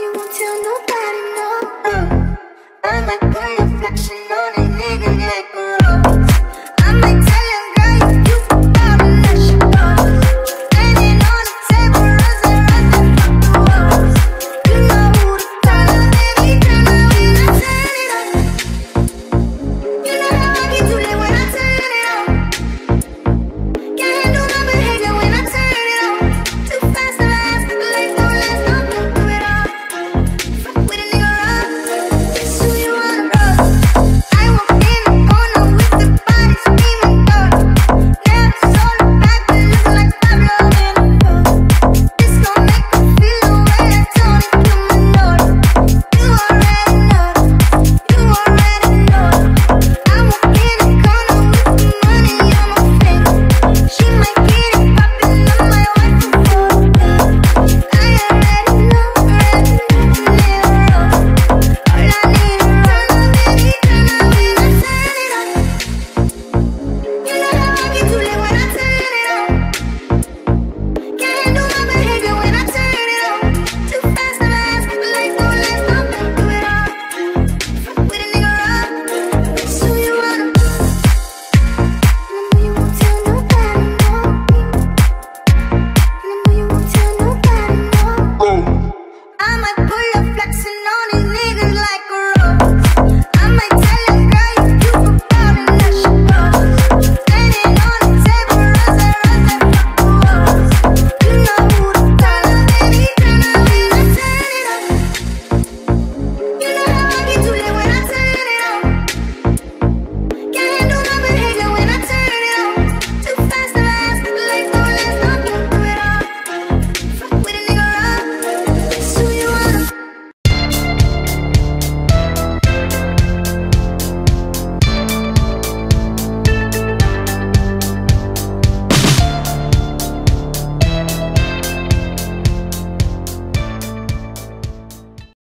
you won't tell nobody, no. Uh, I might burn.